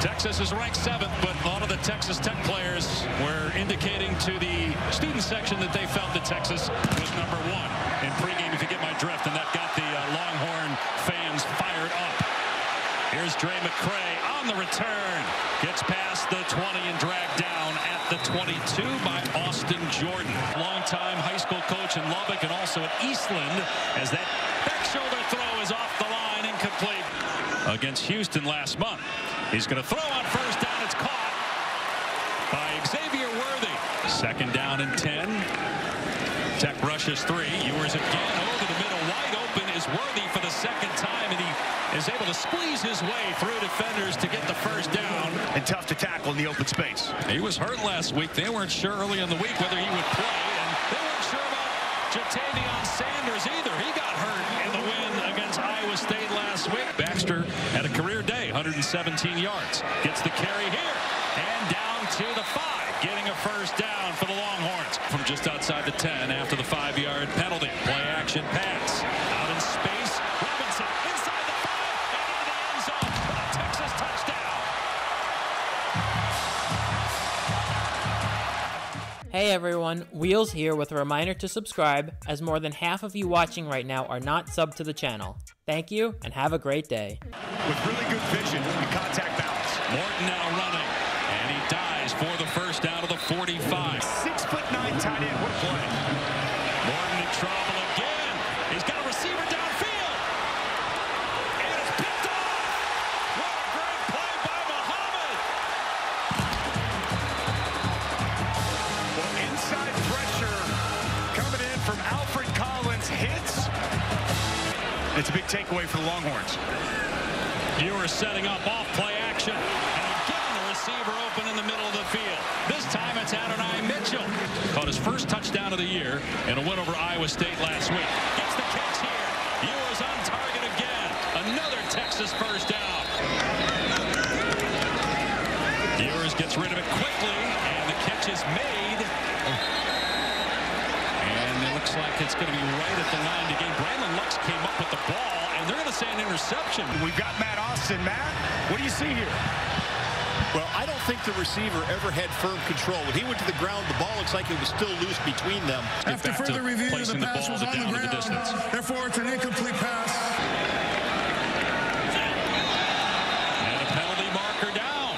Texas is ranked seventh, but a lot of the Texas Tech players were indicating to the student section that they felt that Texas was number one in pregame, if you get my drift, and that got the uh, Longhorn fans fired up. Here's Drae McCray on the return. Gets past the 20 and dragged down at the 22 by Austin Jordan. Longtime high school coach in Lubbock and also at Eastland as that back shoulder throw is off the line, incomplete. Against Houston last month. He's going to throw on first down. It's caught by Xavier Worthy. Second down and 10. Tech rushes three. Ewers again over the middle. Wide open is Worthy for the second time, and he is able to squeeze his way through defenders to get the first down. And tough to tackle in the open space. He was hurt last week. They weren't sure early in the week whether he would play, and they weren't sure about Ja'Tavion Sanders either. He got hurt in the win against Iowa State last week. Baxter had a career day, 117 yards. Gets the carry here, and down to the five, getting a first down for the Longhorns. From just outside the 10 after the five-yard penalty. Play action pass. Out in space. Robinson inside the five and into the end zone a Texas touchdown. Hey everyone, Wheels here with a reminder to subscribe, as more than half of you watching right now are not subbed to the channel. Thank you, and have a great day. With really good vision and contact balance. Morton now running, and he dies for the first down of the 45. Six foot nine tight end. What a play. It's a big takeaway for the Longhorns. Ewers setting up off play action. And again, the receiver open in the middle of the field. This time it's Adonai Mitchell. Caught his first touchdown of the year in a win over Iowa State last week. Gets the catch here. Ewers on target again. Another Texas first down. Ewers gets rid of it quickly, and the catch is made. And it looks like it's going to be right at the line to gain. Brandon Lux came up with the ball, and they're going to say an interception. We've got Matt Austin. Matt, what do you see here? Well, I don't think the receiver ever had firm control. When he went to the ground, the ball looks like it was still loose between them. After further review, the placing the pass ball was on the down in the distance. Therefore, it's an incomplete pass. And a penalty marker down.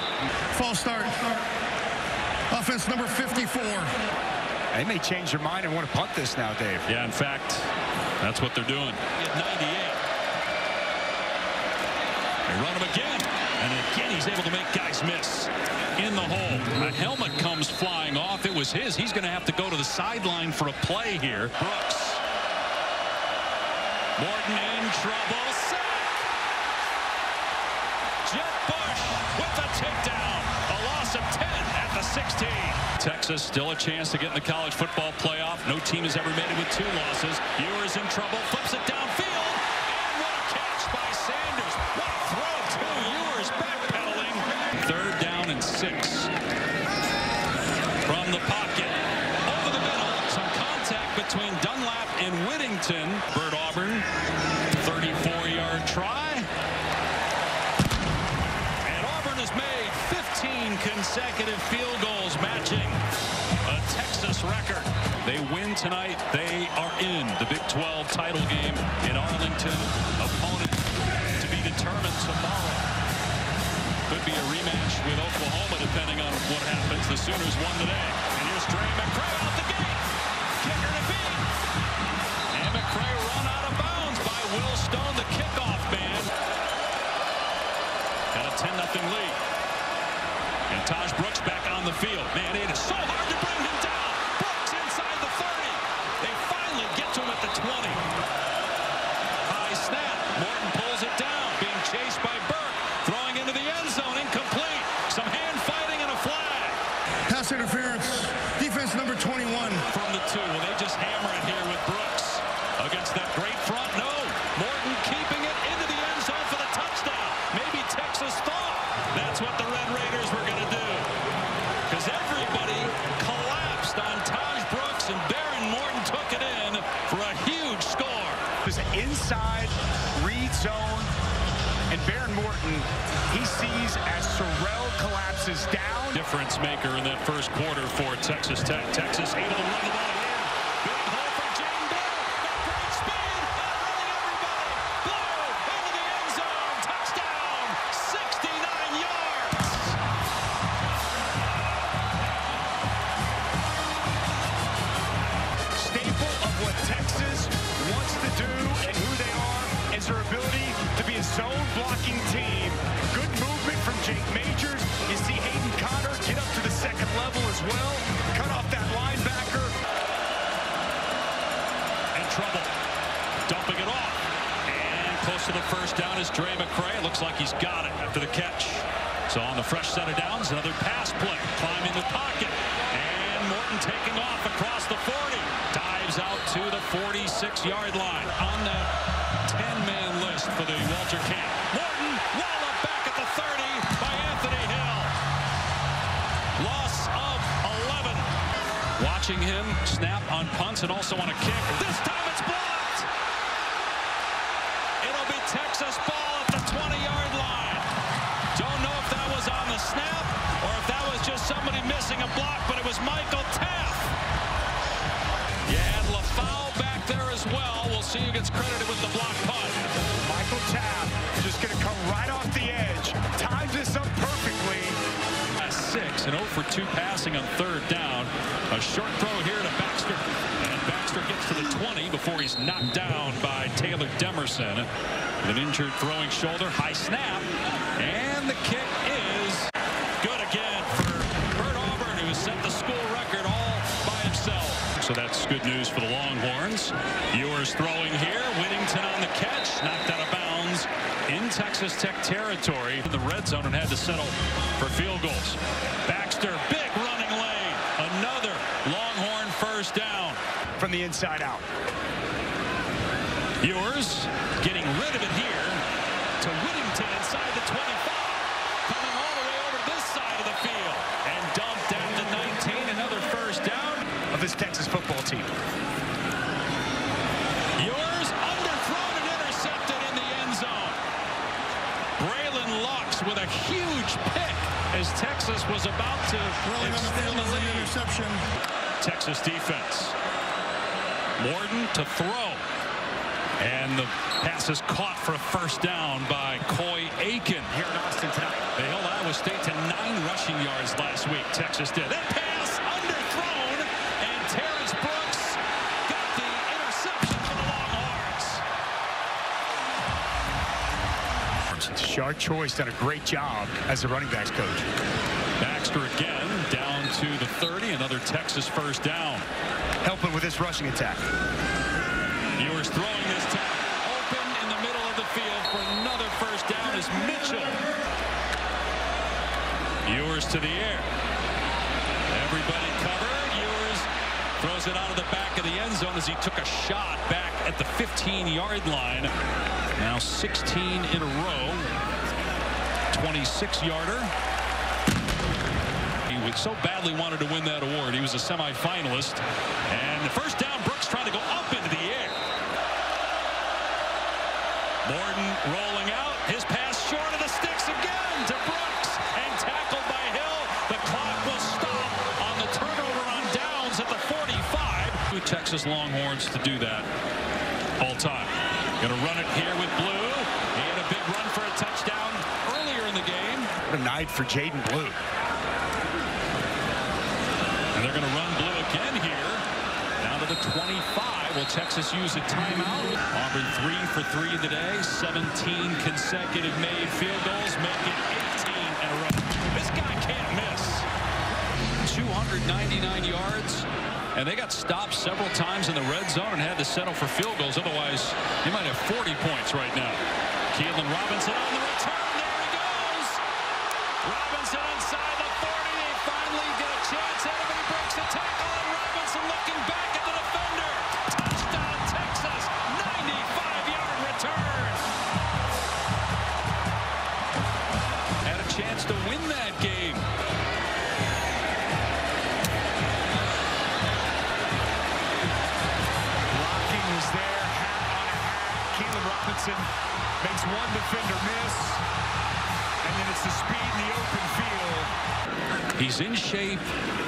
False start. Offense number 54. They may change their mind and want to punt this now, Dave. Yeah, in fact, that's what they're doing. At 98. They run him again. And again, he's able to make guys miss. In the hole. A helmet comes flying off. It was his. He's going to have to go to the sideline for a play here. Brooks. Morton in trouble. Texas still a chance to get in the college football playoff. No team has ever made it with two losses. Ewers in trouble. Flips it downfield. And what a catch by Sanders. What a throw to Ewers backpedaling. Third down and six. From the pocket. Over the middle. Some contact between Dunlap and Whittington. Bert Auburn. 34-yard try. And Auburn has made 15 consecutive field win tonight. They are in the Big 12 title game in Arlington. Opponent to be determined tomorrow. Could be a rematch with Oklahoma, depending on what happens. The Sooners won today. And here's Drae McCray out the gate. Kicker to beat. And McCray run out of bounds by Will Stone, the kickoff man. Got a 10-0 lead. And Tahj Brooks back on the field. Man, it is so hard to bring him down. Collapses down. Difference maker in that first quarter for Texas Tech. Texas able to run the ball in. Big hole for Jaydon Blue. Got great speed. Outrunning everybody. Blue into the end zone. Touchdown. 69 yards. Staple of what Texas wants to do and who they are is their ability to be a zone blocking team. Is Drae McCray. Looks like he's got it after the catch. So on the fresh set of downs, another pass play. Climbing the pocket. And Morton taking off across the 40. Dives out to the 46-yard line. On that 10-man list for the Walter Camp. Morton, wallop back at the 30 by Anthony Hill. Loss of 11. Watching him snap on punts and also on a kick. This time missing a block, but it was Michael Taaffe. Yeah, had LaFau back there as well. We'll see who gets credited with the block punt. Michael Taaffe just going to come right off the edge. Times this up perfectly. Last six and 0 for 2 passing on third down. A short throw here to Baxter. And Baxter gets to the 20 before he's knocked down by Taylor Demerson. With an injured throwing shoulder, high snap. And the kick So that's good news for the Longhorns. Ewers throwing here. Whittington on the catch. Knocked out of bounds in Texas Tech territory in the red zone and had to settle for field goals. Baxter, big running lane. Another Longhorn first down. From the inside out. Ewers getting rid of it here to Whittington inside the 25. Coming all the way over this side of the field. And dumped down to 19. Another first down. of this Texas football team. Ewers underthrown and intercepted in the end zone. Braylon Lux with a huge pick as Texas was about to Rolling on the field the an lead. interception. Texas defense. Morton to throw. And the pass is caught for a first down by Coy Eakin. Here in Austin tonight. They held Iowa State to nine rushing yards last week. Texas did. That pass underthrown, and Terrence Brooks got the interception for the Longhorns. Tashard Choice done a great job as a running backs coach. Baxter again down to the 30. Another Texas first down. Helping with this rushing attack. Ewers throwing this time. Open in the middle of the field for another first down is Mitchell. Ewers to the air. Everybody covered. Ewers throws it out of the back of the end zone as he took a shot back at the 15-yard line. Now 16 in a row. 26-yarder. So badly wanted to win that award. He was a semifinalist. And the first down, Brooks trying to go up into the air. Morton rolling out. His pass short of the sticks again to Brooks. And tackled by Hill. The clock will stop on the turnover on downs at the 45. Two Texas Longhorns to do that all time. Going to run it here with Blue. He had a big run for a touchdown earlier in the game. What a night for Jaydon Blue. And they're going to run Blue again here. Down to the 25. Will Texas use a timeout? Auburn three for three today. 17 consecutive made field goals, make it 18 in a row. This guy can't miss. 299 yards. And they got stopped several times in the red zone and had to settle for field goals. Otherwise, they might have 40 points right now. Keilan Robinson on the return. There, hat on a hat. Keilan Robinson makes one defender miss. wants the speed in the open field. He's in shape.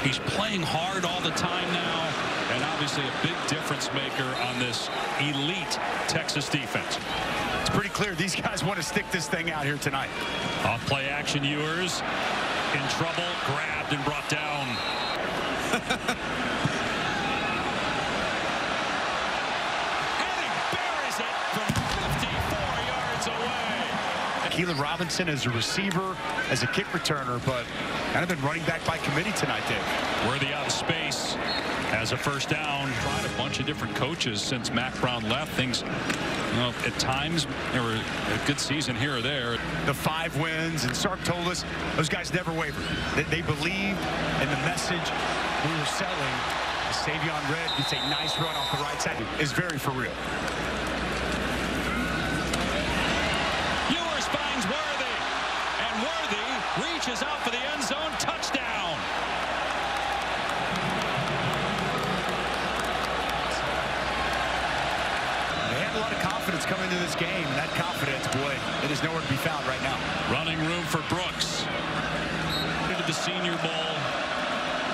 He's playing hard all the time now. And obviously a big difference maker on this elite Texas defense. It's pretty clear these guys want to stick this thing out here tonight. Off play action Ewers in trouble, grabbed and brought down. and he buries it from 54 yards away. Keilan Robinson as a receiver, as a kick returner, but kind of been running back by committee tonight, Dave. Worthy out of space as a first down. Tried a bunch of different coaches since Mack Brown left. Things, you know, at times there were a good season here or there. The five wins, and Sark told us those guys never wavered. They, they believed in the message we were selling. Savion Red gets a nice run off the right side. Is very for real. Ewers finds Worthy, and Worthy reaches out for the end zone. Touchdown. They a lot of confidence coming into this game, that confidence, boy, it is nowhere to be found right now. Running room for Brooks. Into the Senior Bowl.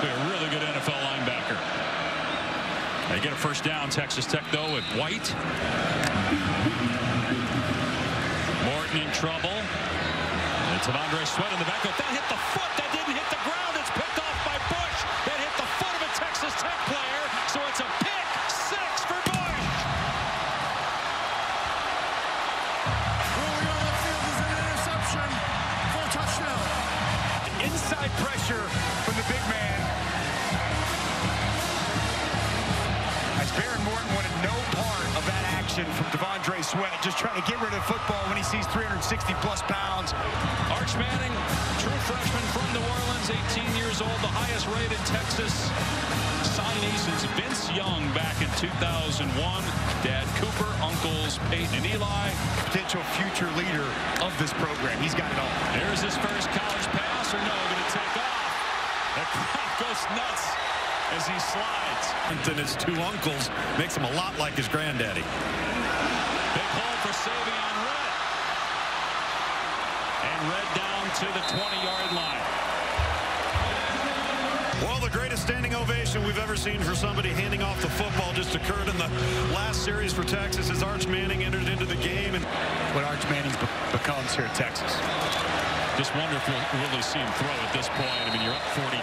Be a really good NFL linebacker. They get a first down, Texas Tech, though, with White. Morton in trouble. And T'Vondre Sweat in the backfield. That hit the foot. That Sweat, just trying to get rid of football when he sees 360 plus pounds. Arch Manning, true freshman from New Orleans, 18 years old, the highest rated Texas signee since Vince Young back in 2001. Dad Cooper, uncles Peyton and Eli. Potential future leader of this program. He's got it all. Here's his first college pass, or no, going to take off. The crowd goes nuts as he slides. and his two uncles makes him a lot like his granddaddy. Big hole Savion Red. And Red down to the 20-yard line. Well, the greatest standing ovation we've ever seen for somebody handing off the football just occurred in the last series for Texas as Arch Manning entered into the game. And What Arch Manning be- becomes here at Texas. Just wonder if we'll really see him throw at this point. I mean, you're up 43.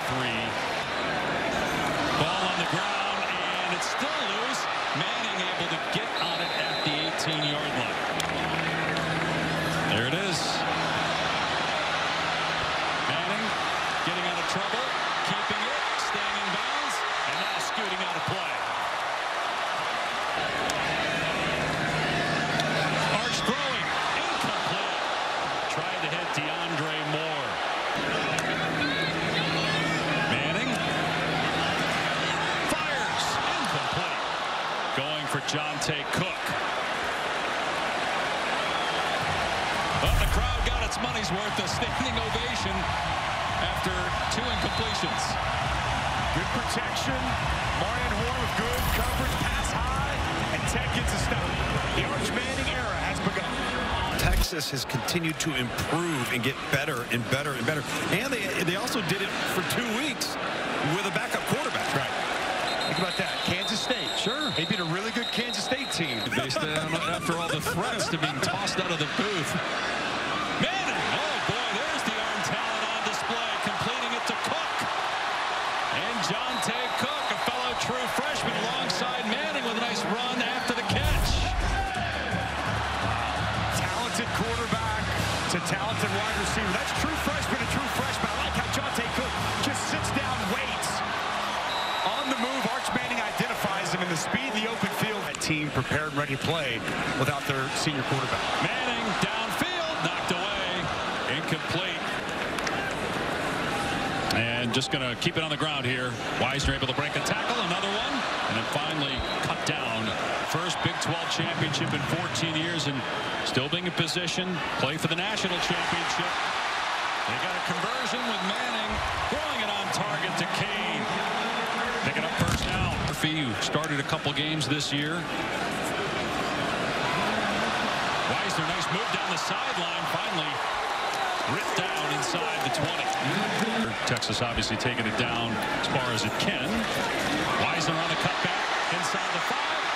Ball on the ground, and it's still loose. Manning able to get on it at the 18-yard line. There it is. Manning getting out of trouble, keeping it, staying in bounds, and now scooting out of play. Arch throwing, incomplete. Tried to hit DeAndre Moore. Manning fires, incomplete. Going for Johntay Cook. But the crowd got its money's worth. A standing ovation after two incompletions. Good protection. Marion Horn with good coverage, pass high, and Tech gets a stop. The Arch Manning era has begun. Texas has continued to improve and get better and better and better. And they, they also did it for two weeks with a backup quarterback. Right. Think about that. Kansas State. Sure. They beat a really good Kansas State team. Based on after all the threats to being tossed out of the booth. Manning, oh boy, there's the arm talent on display, completing it to Cook. And Johntay Cook, a fellow true freshman prepared and ready to play without their senior quarterback. Manning downfield, knocked away, incomplete. And just going to keep it on the ground here. Wisner able to break a tackle, another one, and then finally cut down. First Big 12 championship in 14 years and still being in position, play for the national championship. They got a conversion with Manning, throwing it on target to Kane. Picking up first down. Murphy, who started a couple games this year, Wisner, nice move down the sideline. Finally ripped down inside the 20. Texas obviously taking it down as far as it can. Wisner on the cutback inside the five.